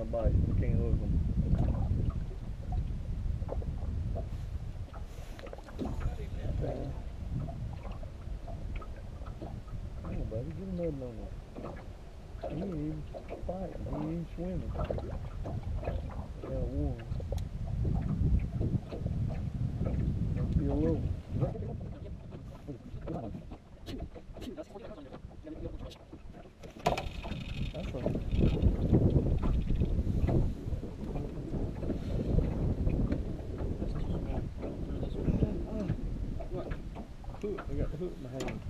am getting all kind of bites. You can't hook them. Come on, buddy, get another one. He ain't even fighting. He ain't even swimming. Got one. Must be a little. That's a. That's too small for this one. What? Hook. I got the hook in my hand.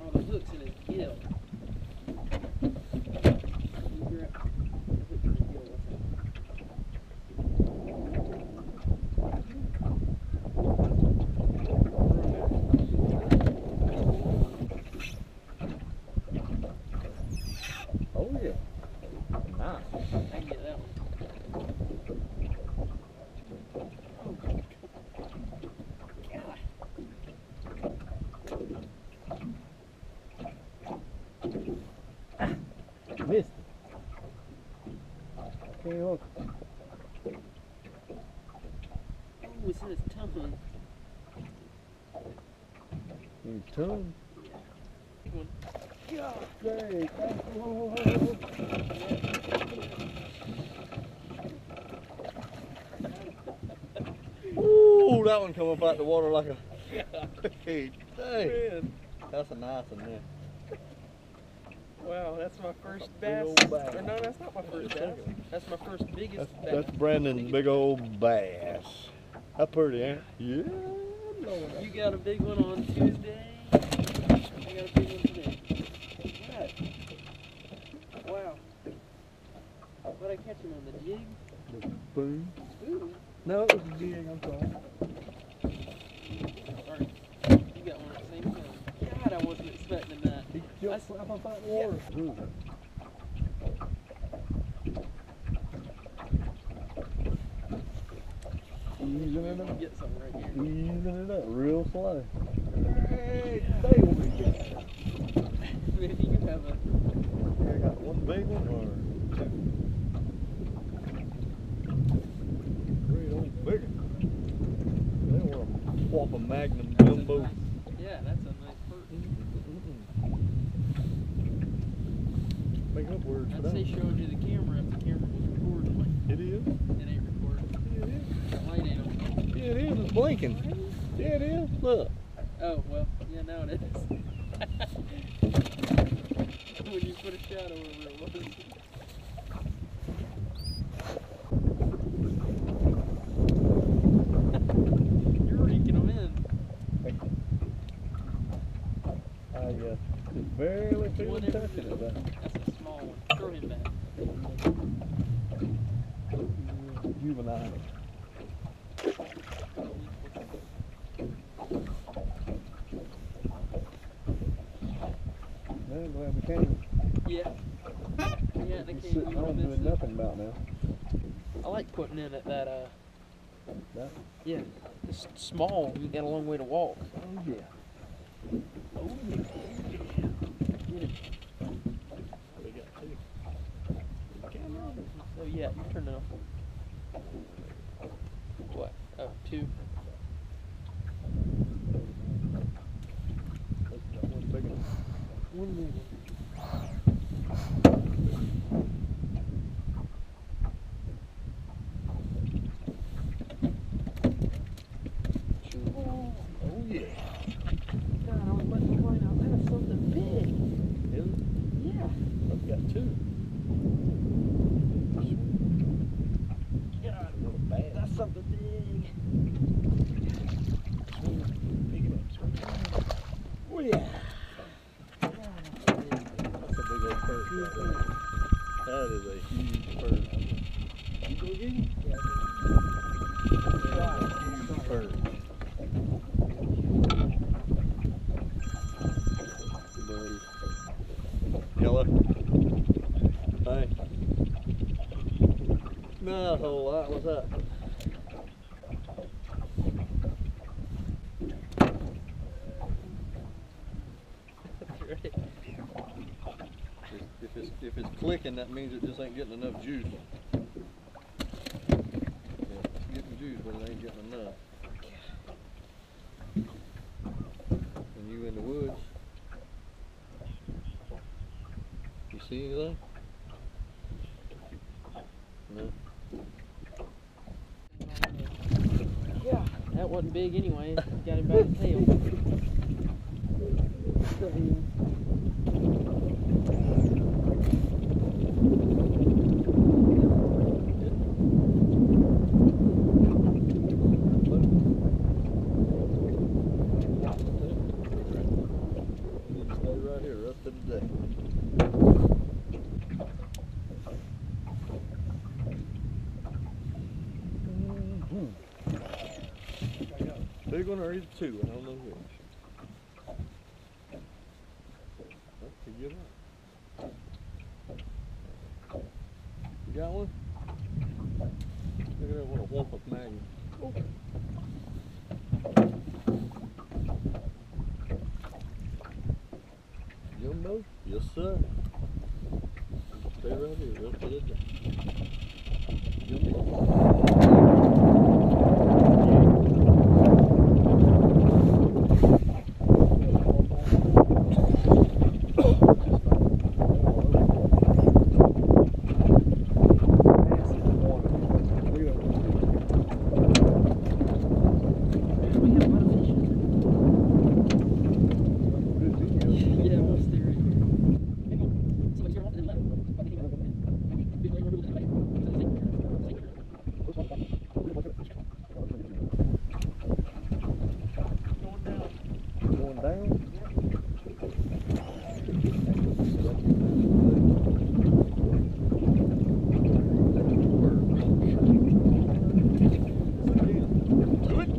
Oh, the hook's in his gill. You grab- the hook's in his gill, what's that? Oh yeah. Nice. I can get that one. Missed it. Can't hook. Oh, it's in tongue. His tongue. Ooh, that one come up out the water like a. Hey, dang. That's a nice one there. Wow, that's my first bass. bass. No, that's not my first bass. That's my first biggest That's, bass. that's Brandon's big old bass. How pretty, ain't it? Yeah. Lord. You got a big one on Tuesday. I got a big one today. What? Wow. What I catch him on the jig? The Boom. Ooh. No, it was a jig, I'm. Sorry. You got one at the same time. God, I wasn't expecting that. He jumped right up out the water. Ooh. Easing it up. Get something right here. Easing it up real slow. Hey, stay with me. Maybe you have a. I got one big one or two. Three old big one. They were a whopper magnum jumbo. nice, yeah, that's a nice perch. Up words for I'd that. say showed you the camera if the camera was recording. It is. It ain't recording. Yeah, it is. The light ain't on. Yeah, it is. It's blinking. Yeah, it is. Look. Oh, well, yeah, now it is. when you put a shadow over it, raking them in. I uh, just barely feel touching you Throw him back. juvenile. Man, glad we came. Yeah. Yeah, they came sitting home doing nothing about now. I like putting in at that, uh, That, yeah, it's small. You got a long way to walk. oh yeah. Oh, yeah. Get it. Yeah, you turned it off. What? Oh, two. One big one. One million. Oh, yeah. God, I was letting the line out. That is something big. Is it? Yeah. I've got two. God, Another bad. that's something big. Swing, pick it up, swing it up. Oh, yeah. That's. A big old perch. That is a huge perch. You go get him? Yeah, That is a huge perch. Buddy. Yellow. Hey. Not a whole lot. What's that? that's right. If- If it's, if it's clicking, that means it just ain't getting enough juice. Yeah, it's getting juice, but it ain't getting enough. And you in the woods. You see anything? No. Yeah, that wasn't big anyway. Got him by the tail. You need to stay right here rest of the day. Big one or either two, I don't know which. That's a good one. You got one? Look at that little whump of maggot. Jumbo? Yes, sir. Stay right here, rest of the day. Jumbo?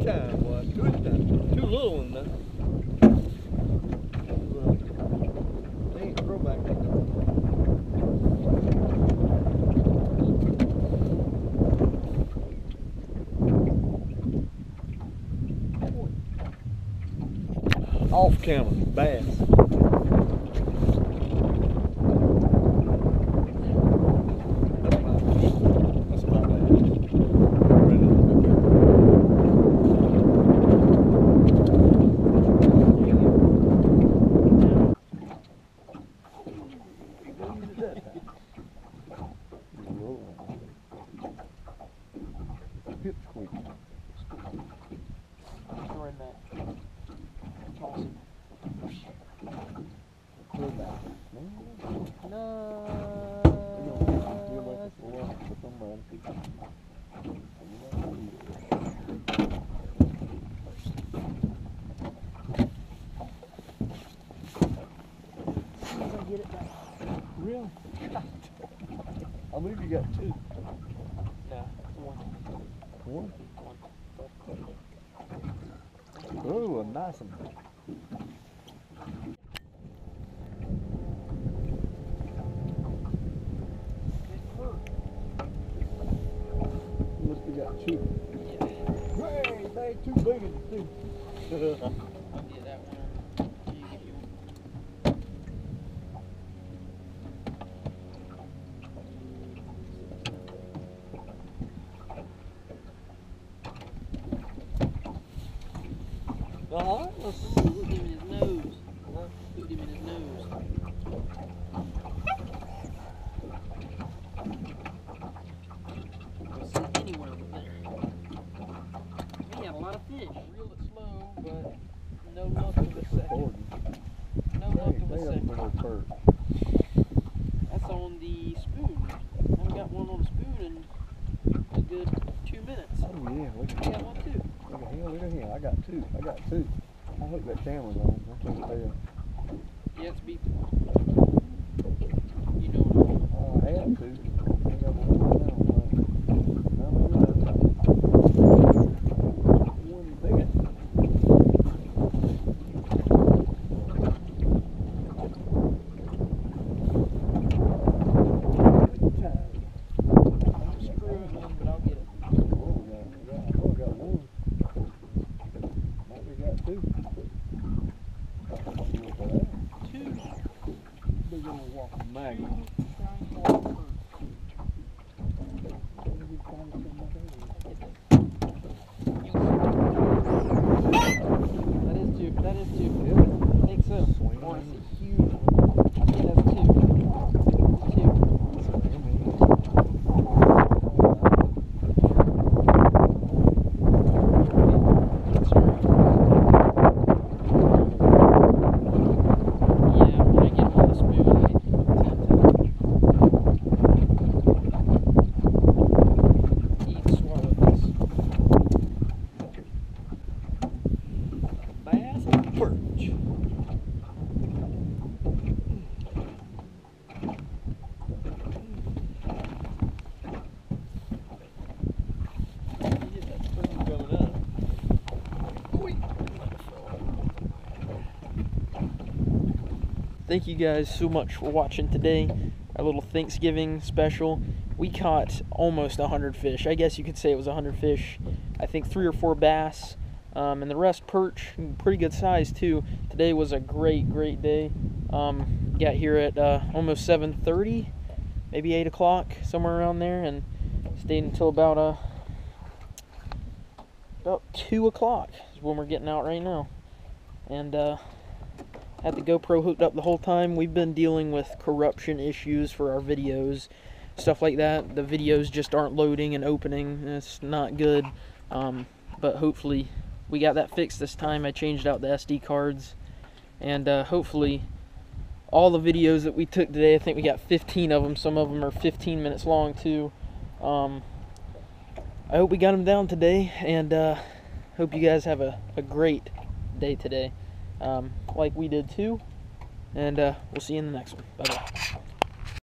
Time, boy. Good time. Two little. Off camera, bass. That's my, that's my bass. Ready. Pipsqueak. Throw him back. Toss him. Get it back. Really? I believe you got two. No, one. One? One. Oh, a nice one. Must have got two. Yeah. Hey, they ain't too big of two. I'll get that one. You get you one. Huh. Looked him in his nose. Looked him in his nose. Don't see anywhere but there. We had a lot of fish. Reeled it slow, but no luck of a second. No luck of a second. That's on the spoon. I haven't got one on the spoon in a good two minutes. Oh yeah, I got one too. At him, look at him. I got two. I got two. I hope that camera's on. I can't tell. Yeah, it's beat. You know what I mean. Oh, I had two. I got one now. but I don't know. One bigger. I'm screwing one, but I'll get it. Oh, we got, we got, I know I got one. Might we got two. Look at that. Two. Big old walking maggot. That is two. That is two. I think so. Oh, it's a huge one. I think that's two. Two. Yeah, when I get on the spoon, I tend to eat swallows. Bass and perch. You get that spoon going up. Thank you guys so much for watching today. Our little Thanksgiving special. We caught almost 100 fish. I guess you could say it was 100 fish. I think three or four bass, um, and the rest perch. Pretty good size too. Today was a great, great day. Um, got here at uh, almost 7:30, maybe 8 o'clock, somewhere around there, and stayed until about uh, about 2 o'clock is when we're getting out right now. And uh, had the GoPro hooked up the whole time. We've been dealing with corruption issues for our videos, stuff like that. The videos just aren't loading and opening. It's not good. Um, but hopefully we got that fixed this time. I changed out the SD cards. And uh, hopefully all the videos that we took today, I think we got 15 of them. Some of them are 15 minutes long too. Um, I hope we got them down today. And uh, hope you guys have a, a great day today um, like we did too. And uh, we'll see you in the next one. Bye bye.